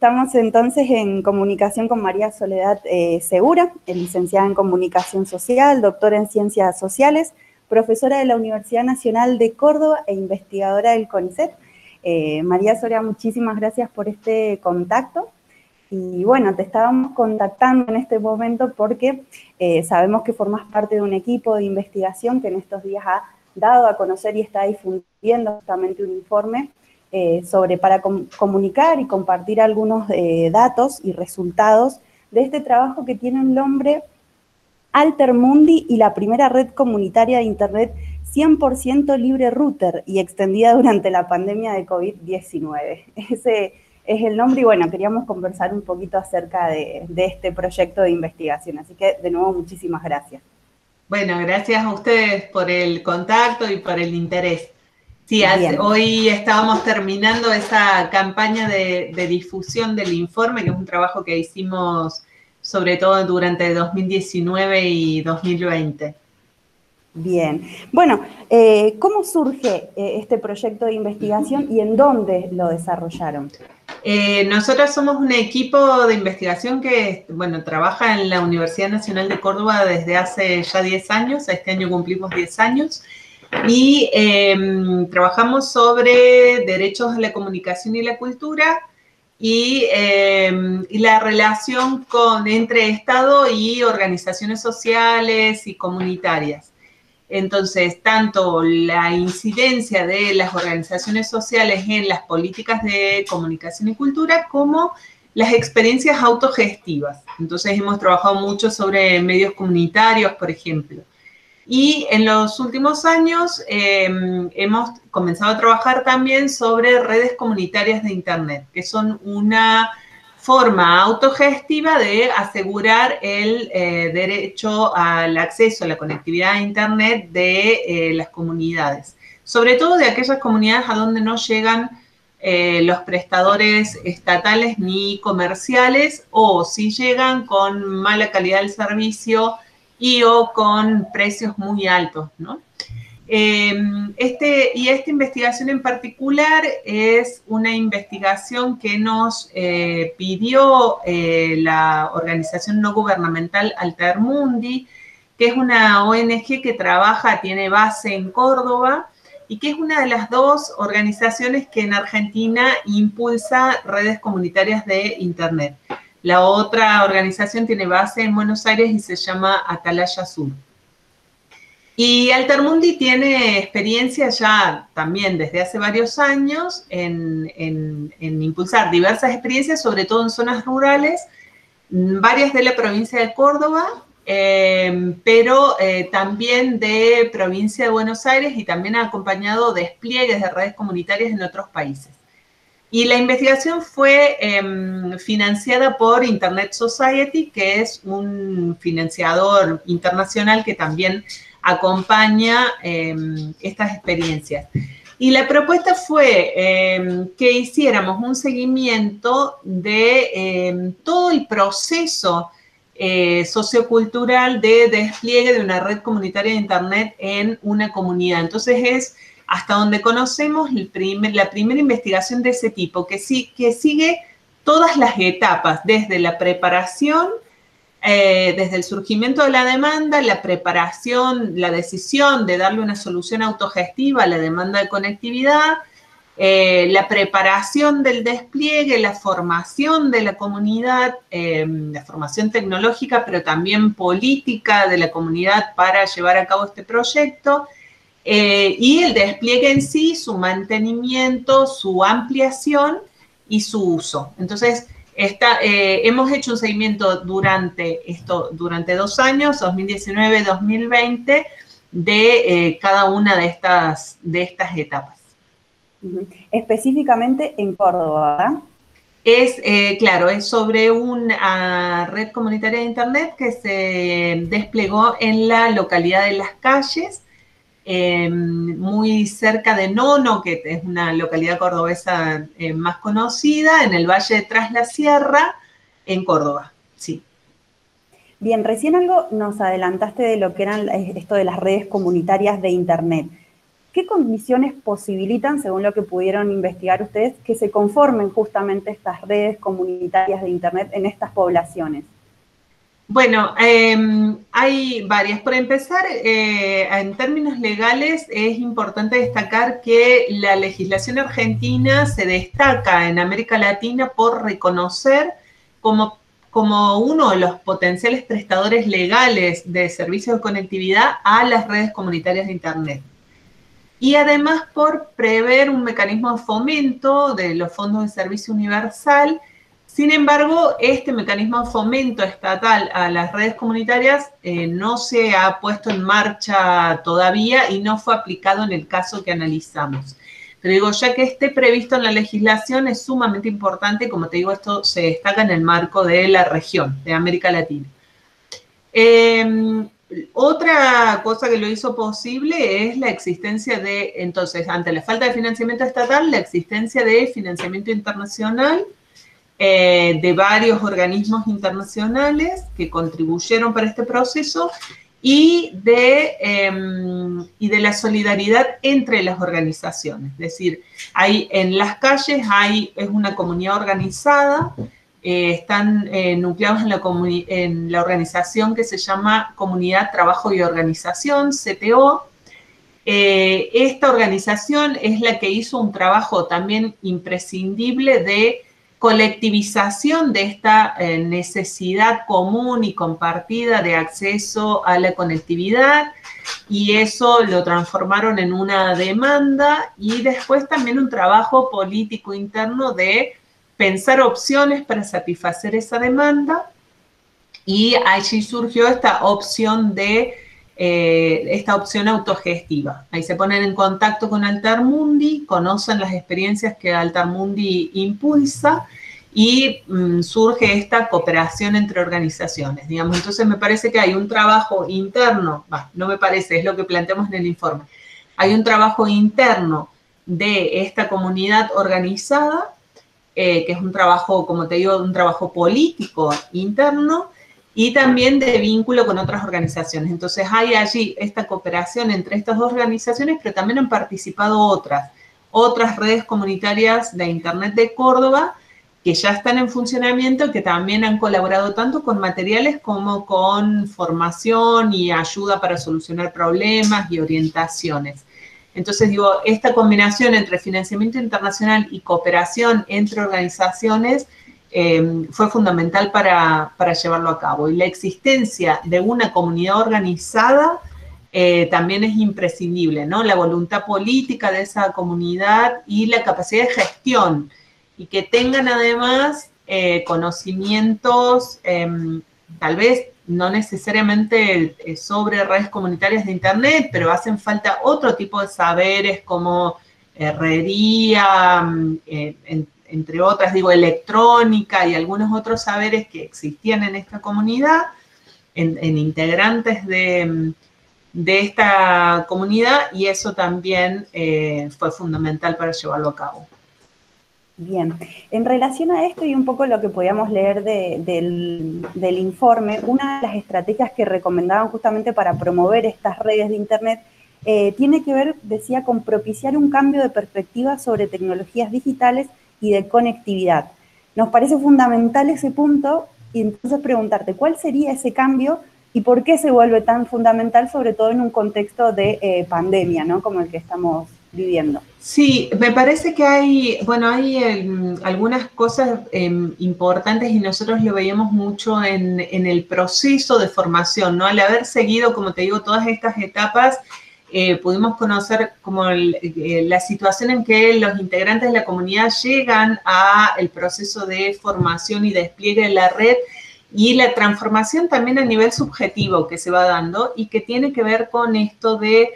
Estamos entonces en comunicación con María Soledad eh, Segura, licenciada en Comunicación Social, doctora en Ciencias Sociales, profesora de la Universidad Nacional de Córdoba e investigadora del CONICET. Eh, María Soledad, muchísimas gracias por este contacto. Y bueno, te estábamos contactando en este momento porque eh, sabemos que formas parte de un equipo de investigación que en estos días ha dado a conocer y está difundiendo justamente un informe eh, sobre para comunicar y compartir algunos eh, datos y resultados de este trabajo que tiene un nombre Altermundi y la primera red comunitaria de Internet 100% libre router y extendida durante la pandemia de COVID-19. Ese es el nombre y bueno, queríamos conversar un poquito acerca de, de este proyecto de investigación. Así que de nuevo, muchísimas gracias. Bueno, gracias a ustedes por el contacto y por el interés. Sí, hoy estábamos terminando esa campaña de, difusión del informe, que es un trabajo que hicimos sobre todo durante 2019 y 2020. Bien. Bueno, eh, ¿cómo surge eh, este proyecto de investigación y en dónde lo desarrollaron? Eh, nosotros somos un equipo de investigación que, bueno, trabaja en la Universidad Nacional de Córdoba desde hace ya 10 años, este año cumplimos 10 años, y em, trabajamos sobre derechos a la comunicación y la cultura em, y, la relación con, entre Estado y organizaciones sociales y comunitarias. Entonces, tanto la incidencia de las organizaciones sociales en las políticas de comunicación y cultura como las experiencias autogestivas. Entonces, hemos trabajado mucho sobre medios comunitarios, por ejemplo. Y en los últimos años em, hemos comenzado a trabajar también sobre redes comunitarias de Internet, que son una forma autogestiva de asegurar el eh, derecho al acceso a la conectividad a Internet de eh, las comunidades, sobre todo de aquellas comunidades a donde no llegan eh, los prestadores estatales ni comerciales o si llegan con mala calidad del servicio, y o con precios muy altos, ¿no? Em, este, y esta investigación en particular es una investigación que nos eh, pidió eh, la organización no gubernamental Altermundi, que es una ONG que trabaja, tiene base en Córdoba y que es una de las dos organizaciones que en Argentina impulsa redes comunitarias de Internet. La otra organización tiene base en Buenos Aires y se llama Atalaya Sur. Y Altermundi tiene experiencia ya también desde hace varios años en, impulsar diversas experiencias, sobre todo en zonas rurales, varias de la provincia de Córdoba, eh, pero eh, también de provincia de Buenos Aires y también ha acompañado despliegues de redes comunitarias en otros países. Y la investigación fue em, financiada por Internet Society, que es un financiador internacional que también acompaña em, estas experiencias. Y la propuesta fue em, que hiciéramos un seguimiento de todo el proceso eh, sociocultural de despliegue de una red comunitaria de Internet en una comunidad. Entonces es hasta donde conocemos la primera investigación de ese tipo, que, sí, que sigue todas las etapas, desde la preparación, eh, desde el surgimiento de la demanda, la preparación, la decisión de darle una solución autogestiva a la demanda de conectividad, eh, la preparación del despliegue, la formación de la comunidad, eh, la formación tecnológica, pero también política de la comunidad para llevar a cabo este proyecto, eh, y el despliegue en sí, su mantenimiento, su ampliación y su uso. Entonces, eh, hemos hecho un seguimiento durante, esto, durante dos años, 2019-2020, de eh, cada una de estas, de estas etapas. Específicamente en Córdoba, Es, claro, es sobre una red comunitaria de Internet que se desplegó en la localidad de Las Calles, Em, muy cerca de Nono, que es una localidad cordobesa eh, más conocida, en el Valle de Tras la Sierra, en Córdoba, sí. Bien, recién algo nos adelantaste de lo que eran eh, esto de las redes comunitarias de Internet. ¿qué condiciones posibilitan, según lo que pudieron investigar ustedes, que se conformen justamente estas redes comunitarias de Internet en estas poblaciones? Bueno, em, hay varias. Por empezar, eh, en términos legales es importante destacar que la legislación argentina se destaca en América Latina por reconocer como, como uno de los potenciales prestadores legales de servicios de conectividad a las redes comunitarias de Internet. Y además por prever un mecanismo de fomento de los fondos de servicio universal sin embargo, este mecanismo de fomento estatal a las redes comunitarias eh, no se ha puesto en marcha todavía y no fue aplicado en el caso que analizamos. Pero digo, ya que esté previsto en la legislación es sumamente importante, como te digo, esto se destaca en el marco de la región, de América Latina. Em, otra cosa que lo hizo posible es la existencia de, entonces, ante la falta de financiamiento estatal, la existencia de financiamiento internacional eh, de varios organismos internacionales que contribuyeron para este proceso y de, em, y de la solidaridad entre las organizaciones. Es decir, hay, en las calles hay, es una comunidad organizada, eh, están eh, nucleados en la, en la organización que se llama Comunidad Trabajo y Organización, CTO, esta organización es la que hizo un trabajo también imprescindible de colectivización de esta eh, necesidad común y compartida de acceso a la conectividad y eso lo transformaron en una demanda y después también un trabajo político interno de pensar opciones para satisfacer esa demanda. Y allí surgió esta opción de eh, esta opción autogestiva. Ahí se ponen en contacto con Altermundi, conocen las experiencias que Altermundi impulsa y mm, surge esta cooperación entre organizaciones, digamos. Entonces me parece que hay un trabajo interno, no me parece, es lo que planteamos en el informe, hay un trabajo interno de esta comunidad organizada, eh, que es un trabajo, como te digo, un trabajo político interno, y también de vínculo con otras organizaciones. Entonces hay allí esta cooperación entre estas dos organizaciones, pero también han participado otras, otras redes comunitarias de Internet de Córdoba que ya están en funcionamiento, que también han colaborado tanto con materiales como con formación y ayuda para solucionar problemas y orientaciones. Entonces, digo, esta combinación entre financiamiento internacional y cooperación entre organizaciones Em, fue fundamental para, llevarlo a cabo. Y la existencia de una comunidad organizada eh, también es imprescindible, ¿no? La voluntad política de esa comunidad y la capacidad de gestión. Y que tengan además eh, conocimientos, em, tal vez no necesariamente eh, sobre redes comunitarias de Internet, pero hacen falta otro tipo de saberes como herrería, mm, entre otras, digo, electrónica y algunos otros saberes que existían en esta comunidad, en, integrantes de, esta comunidad, y eso también eh, fue fundamental para llevarlo a cabo. Bien, en relación a esto y un poco lo que podíamos leer del, informe, una de las estrategias que recomendaban justamente para promover estas redes de Internet eh, tiene que ver, decía, con propiciar un cambio de perspectiva sobre tecnologías digitales y de conectividad. Nos parece fundamental ese punto y entonces preguntarte cuál sería ese cambio y por qué se vuelve tan fundamental, sobre todo en un contexto de eh, pandemia, ¿no? Como el que estamos viviendo. Sí, me parece que hay, bueno, hay em, algunas cosas em, importantes y nosotros lo veíamos mucho en, en, el proceso de formación, ¿no? Al haber seguido, como te digo, todas estas etapas, eh, pudimos conocer como eh, la situación en que los integrantes de la comunidad llegan a el proceso de formación y despliegue de la red y la transformación también a nivel subjetivo que se va dando y que tiene que ver con esto de,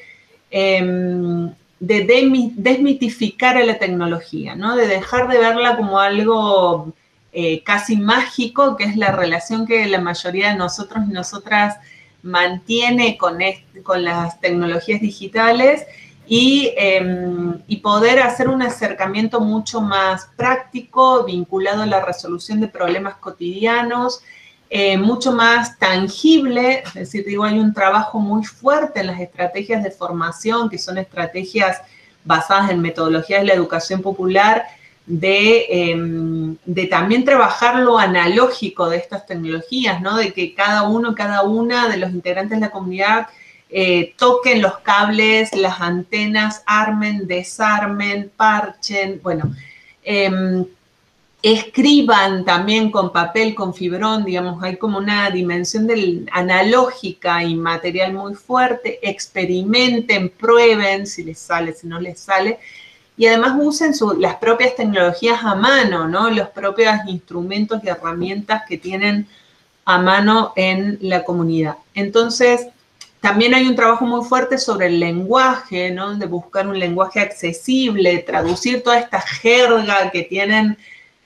em, de desmitificar a la tecnología, ¿no? de dejar de verla como algo eh, casi mágico, que es la relación que la mayoría de nosotros y nosotras mantiene con, con las tecnologías digitales em, y, poder hacer un acercamiento mucho más práctico, vinculado a la resolución de problemas cotidianos, eh, mucho más tangible, es decir, digo, hay un trabajo muy fuerte en las estrategias de formación, que son estrategias basadas en metodologías de la educación popular, de, em, de, también trabajar lo analógico de estas tecnologías, ¿no? De que cada uno, cada una de los integrantes de la comunidad eh, toquen los cables, las antenas, armen, desarmen, parchen, bueno, em, escriban también con papel, con fibrón, digamos, hay como una dimensión del, analógica y material muy fuerte, experimenten, prueben si les sale, si no les sale, y además usen las propias tecnologías a mano, ¿no? Los propios instrumentos y herramientas que tienen a mano en la comunidad. Entonces, también hay un trabajo muy fuerte sobre el lenguaje, ¿no? De buscar un lenguaje accesible, traducir toda esta jerga que tienen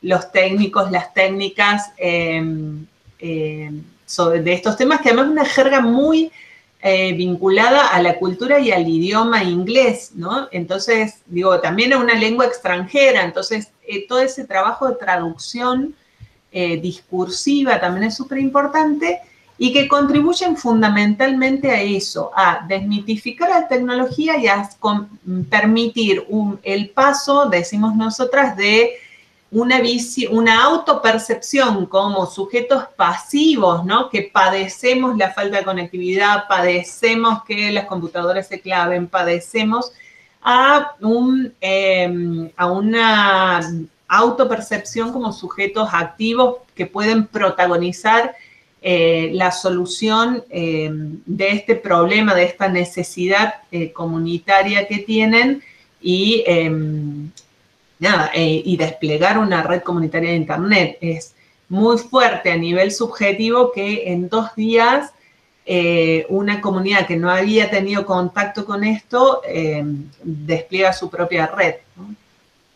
los técnicos, las técnicas em, em, sobre, de estos temas, que además es una jerga muy eh, vinculada a la cultura y al idioma inglés, ¿no? Entonces, digo, también a una lengua extranjera, entonces eh, todo ese trabajo de traducción eh, discursiva también es súper importante y que contribuyen fundamentalmente a eso, a desmitificar la tecnología y a permitir el paso, decimos nosotras, de una, una autopercepción como sujetos pasivos, ¿no? Que padecemos la falta de conectividad, padecemos que las computadoras se claven, padecemos a, un, em, a una autopercepción como sujetos activos que pueden protagonizar eh, la solución eh, de este problema, de esta necesidad eh, comunitaria que tienen y, nada, y desplegar una red comunitaria de Internet. Es muy fuerte a nivel subjetivo que en dos días una comunidad que no había tenido contacto con esto em, despliega su propia red.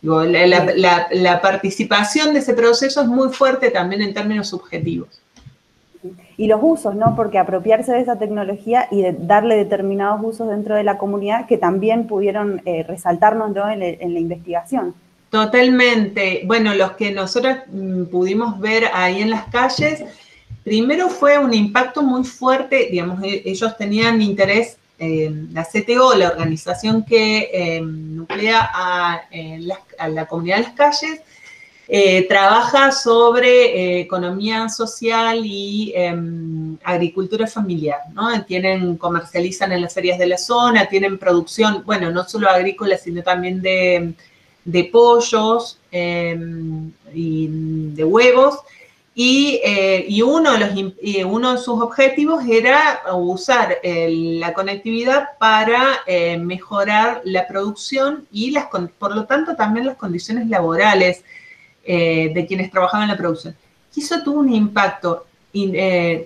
la participación de ese proceso es muy fuerte también en términos subjetivos y los usos, ¿no? Porque apropiarse de esa tecnología y darle determinados usos dentro de la comunidad que también pudieron eh, resaltarnos ¿no? en, la investigación. Totalmente. Bueno, los que nosotros mm, pudimos ver ahí en las calles, primero fue un impacto muy fuerte, digamos, e, ellos tenían interés, la CTO, la organización que em, nuclea a, a la comunidad de las calles, eh, trabaja sobre eh, economía social y em, agricultura familiar, ¿no? Tienen, comercializan en las ferias de la zona, tienen producción, bueno, no solo agrícola, sino también de, pollos em, y de huevos. Y, eh, uno, de los, uno de sus objetivos era usar la conectividad para mejorar la producción y, las, por lo tanto, también las condiciones laborales eh, de quienes trabajaban en la producción. Y eso tuvo un impacto eh,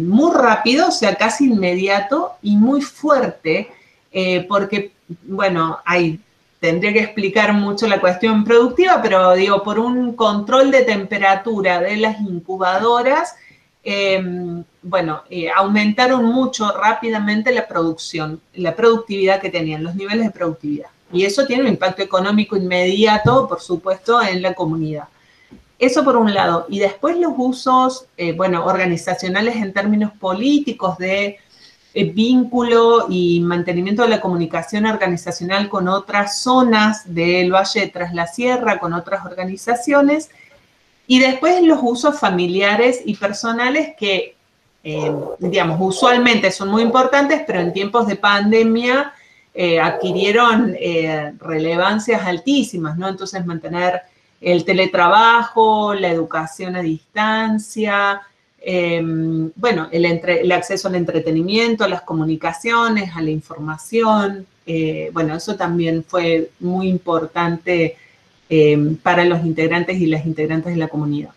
muy rápido, o sea, casi inmediato y muy fuerte, eh, porque, bueno, ahí tendría que explicar mucho la cuestión productiva, pero digo, por un control de temperatura de las incubadoras, bueno, aumentaron mucho rápidamente la producción, la productividad que tenían, los niveles de productividad. Y eso tiene un impacto económico inmediato, por supuesto, en la comunidad. Eso por un lado. Y después los usos, eh, bueno, organizacionales en términos políticos de eh, vínculo y mantenimiento de la comunicación organizacional con otras zonas del Valle tras la Sierra, con otras organizaciones. Y después los usos familiares y personales que, eh, digamos, usualmente son muy importantes, pero en tiempos de pandemia eh, adquirieron eh, relevancias altísimas, ¿no? Entonces mantener el teletrabajo, la educación a distancia, em, bueno, el, acceso al entretenimiento, a las comunicaciones, a la información, eh, bueno, eso también fue muy importante em, para los integrantes y las integrantes de la comunidad.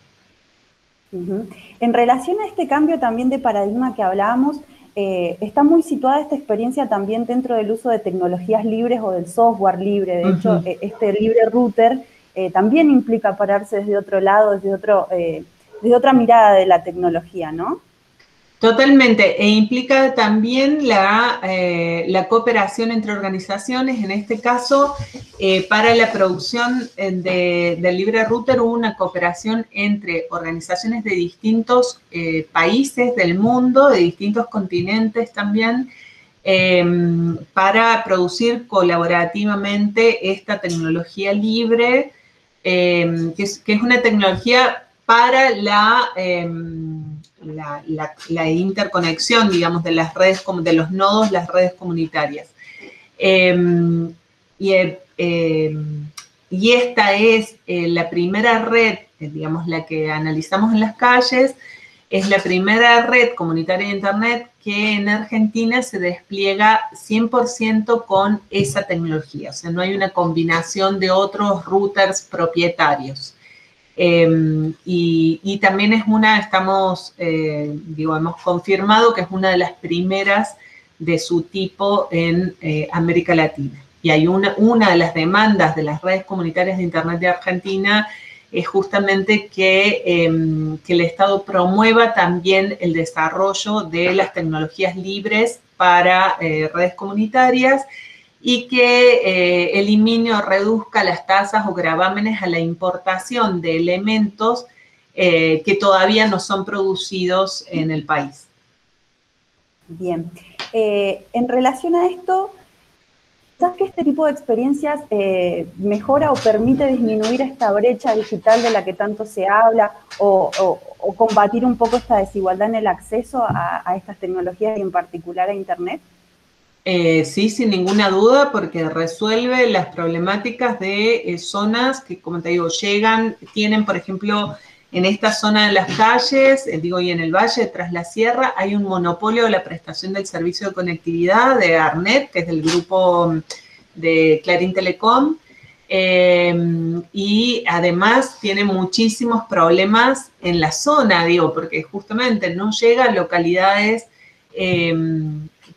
En relación a este cambio también de paradigma que hablábamos, eh, está muy situada esta experiencia también dentro del uso de tecnologías libres o del software libre. De hecho, e, este libre router eh, también implica pararse desde otro lado, desde, otro, desde otra mirada de la tecnología, ¿no? Totalmente, e implica también la, eh, la, cooperación entre organizaciones, en este caso, eh, para la producción eh, del libre router una cooperación entre organizaciones de distintos países del mundo, de distintos continentes también, em, para producir colaborativamente esta tecnología libre, em, que, es, una tecnología para la em, la, interconexión, digamos, de las redes, de los nodos, las redes comunitarias. Em, eh, em, y, esta es eh, la primera red, eh, digamos, la que analizamos en las calles, es la primera red comunitaria de Internet que en Argentina se despliega 100% con esa tecnología. O sea, no hay una combinación de otros routers propietarios. Em, y, también es una, estamos, eh, hemos confirmado que es una de las primeras de su tipo en eh, América Latina. Y hay una, una de las demandas de las redes comunitarias de Internet de Argentina es justamente que, em, que, el Estado promueva también el desarrollo de las tecnologías libres para eh, redes comunitarias y que eh, elimine o reduzca las tasas o gravámenes a la importación de elementos eh, que todavía no son producidos en el país. Bien. Eh, en relación a esto, ¿sabes que este tipo de experiencias mejora o permite disminuir esta brecha digital de la que tanto se habla o, combatir un poco esta desigualdad en el acceso a, a estas tecnologías y en particular a Internet? Eh, sí, sin ninguna duda, porque resuelve las problemáticas de eh, zonas que, como te digo, llegan, tienen, por ejemplo, en esta zona de las calles, eh, digo, y en el valle, tras la sierra, hay un monopolio de la prestación del servicio de conectividad de Arnet, que es del grupo mm, de Clarín Telecom, y además tiene muchísimos problemas en la zona, digo, porque justamente no llega a localidades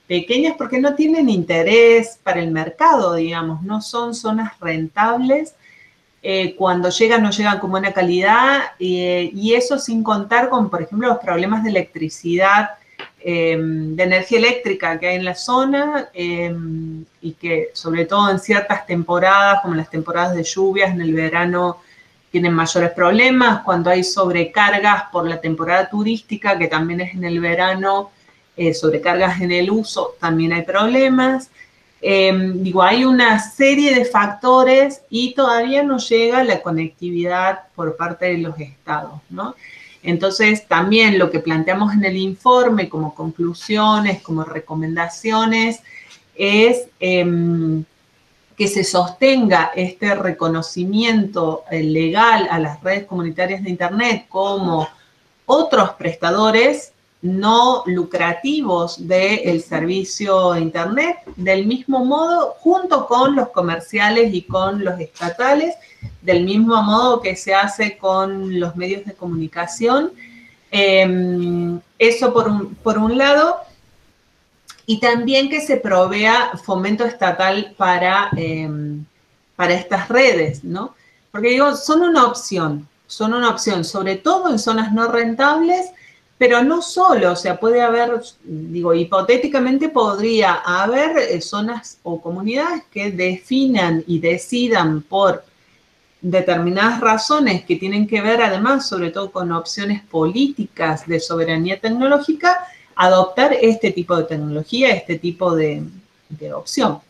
pequeñas porque no tienen interés para el mercado, digamos, no son zonas rentables. Eh, cuando llegan no llegan con buena calidad y eso sin contar con, por ejemplo, los problemas de electricidad, em, de energía eléctrica que hay en la zona em, y que sobre todo en ciertas temporadas, como las temporadas de lluvias, en el verano tienen mayores problemas, cuando hay sobrecargas por la temporada turística, que también es en el verano, eh, sobrecargas en el uso, también hay problemas. Em, digo, hay una serie de factores y todavía no llega la conectividad por parte de los estados, ¿no? Entonces, también lo que planteamos en el informe como conclusiones, como recomendaciones, es em, que se sostenga este reconocimiento eh, legal a las redes comunitarias de Internet como otros prestadores no lucrativos del servicio de Internet, del mismo modo, junto con los comerciales y con los estatales, del mismo modo que se hace con los medios de comunicación. Em, eso por un, por un lado, y también que se provea fomento estatal para, em, para estas redes, ¿no? Porque digo, son una opción, son una opción, sobre todo en zonas no rentables, pero no solo, o sea, puede haber, digo, hipotéticamente podría haber eh, zonas o comunidades que definan y decidan por determinadas razones que tienen que ver además, sobre todo con opciones políticas de soberanía tecnológica, adoptar este tipo de tecnología, este tipo de, opción.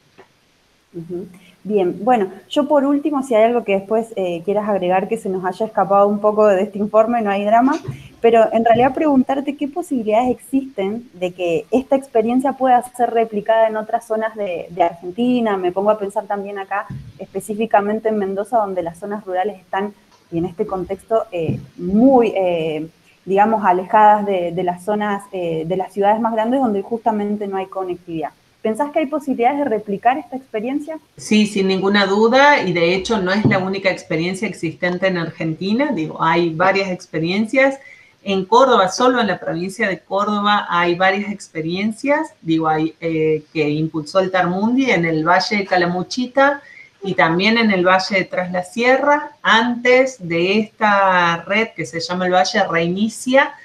Bien, bueno, yo por último, si hay algo que después eh, quieras agregar que se nos haya escapado un poco de este informe, no hay drama, pero en realidad preguntarte qué posibilidades existen de que esta experiencia pueda ser replicada en otras zonas de, Argentina. Me pongo a pensar también acá específicamente en Mendoza, donde las zonas rurales están, y en este contexto, eh, muy, eh, digamos, alejadas de, de las zonas, de las ciudades más grandes, donde justamente no hay conectividad. ¿Pensás que hay posibilidades de replicar esta experiencia? Sí, sin ninguna duda, y de hecho no es la única experiencia existente en Argentina, digo, hay varias experiencias. En Córdoba, solo en la provincia de Córdoba, hay varias experiencias, digo, hay, eh, que impulsó el Tarmundi en el Valle de Calamuchita y también en el Valle de Tras la Sierra, antes de esta red que se llama el Valle Reinicia,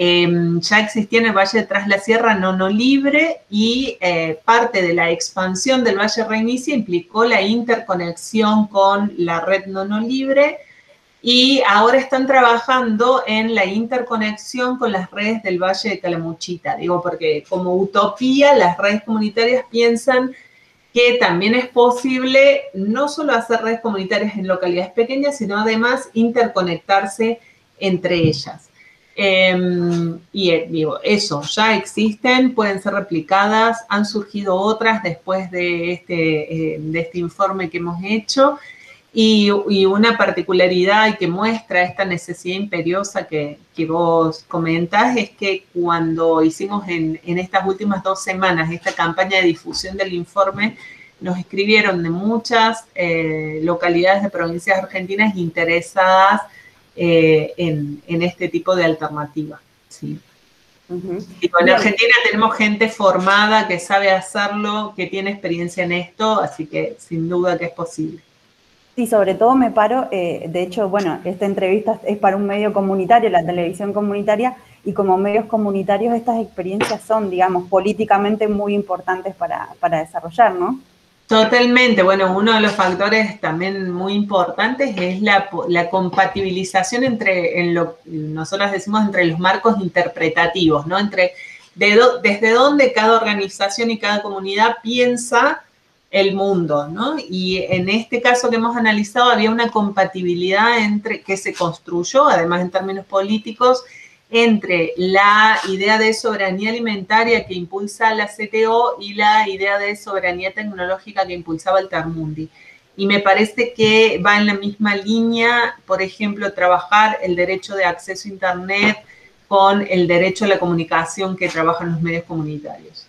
Em, ya existía en el Valle de Tras la Sierra Nono Libre y eh, parte de la expansión del Valle Reinicia implicó la interconexión con la red Nono Libre y ahora están trabajando en la interconexión con las redes del Valle de Calamuchita. Digo, porque como utopía las redes comunitarias piensan que también es posible no solo hacer redes comunitarias en localidades pequeñas, sino además interconectarse entre ellas. Em, y eh, digo, eso, ya existen, pueden ser replicadas, han surgido otras después de este, eh, de este informe que hemos hecho. Y, una particularidad que muestra esta necesidad imperiosa que, que vos comentás es que cuando hicimos en, en, estas últimas dos semanas esta campaña de difusión del informe, nos escribieron de muchas eh, localidades de provincias argentinas interesadas eh, en, este tipo de alternativa. ¿sí? Y en Argentina tenemos gente formada que sabe hacerlo, que tiene experiencia en esto, así que sin duda que es posible. Sí, sobre todo me paro, eh, de hecho, bueno, esta entrevista es para un medio comunitario, la televisión comunitaria, y como medios comunitarios estas experiencias son, digamos, políticamente muy importantes para, para desarrollar, ¿no? Totalmente. Bueno, uno de los factores también muy importantes es la, compatibilización entre, en lo nosotros decimos, entre los marcos interpretativos, ¿no? Entre desde dónde cada organización y cada comunidad piensa el mundo, ¿no? Y en este caso que hemos analizado había una compatibilidad entre que se construyó, además en términos políticos, entre la idea de soberanía alimentaria que impulsa la CTO y la idea de soberanía tecnológica que impulsaba el Termundi. Y me parece que va en la misma línea, por ejemplo, trabajar el derecho de acceso a Internet con el derecho a la comunicación que trabajan los medios comunitarios.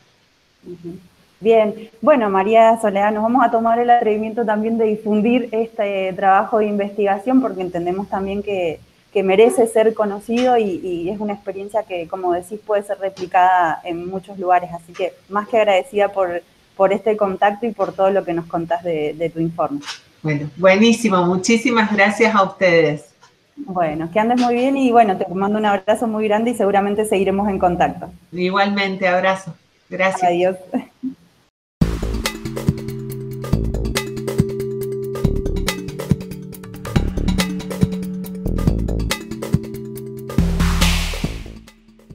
Bien, bueno, María Soledad, nos vamos a tomar el atrevimiento también de difundir este trabajo de investigación porque entendemos también que que merece ser conocido y, es una experiencia que, como decís, puede ser replicada en muchos lugares. Así que más que agradecida por, por este contacto y por todo lo que nos contás de, tu informe. Bueno, buenísimo. Muchísimas gracias a ustedes. Bueno, que andes muy bien y bueno, te mando un abrazo muy grande y seguramente seguiremos en contacto. Igualmente, abrazo. Gracias. Adiós.